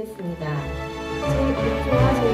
했습니다. 저희 그렇게 하세요.